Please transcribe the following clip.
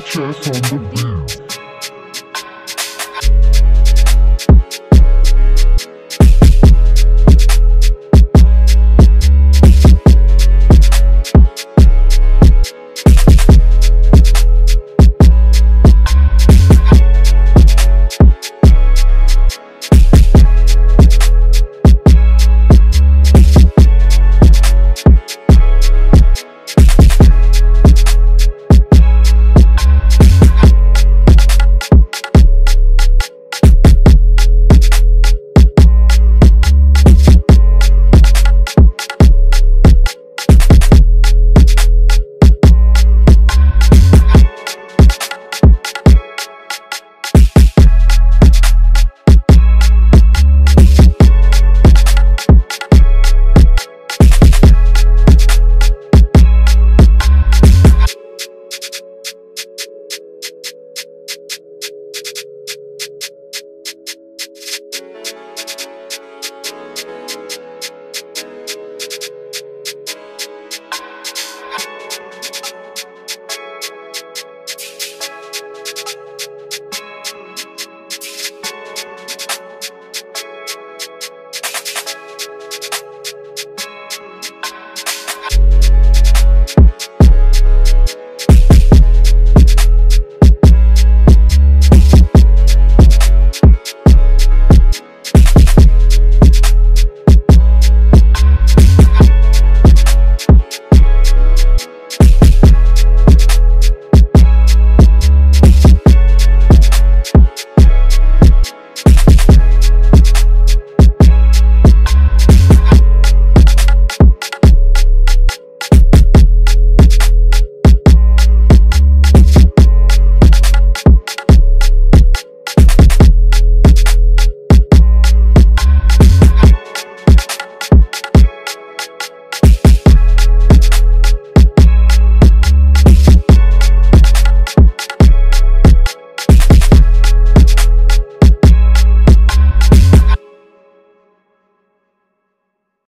bitch from on the beat.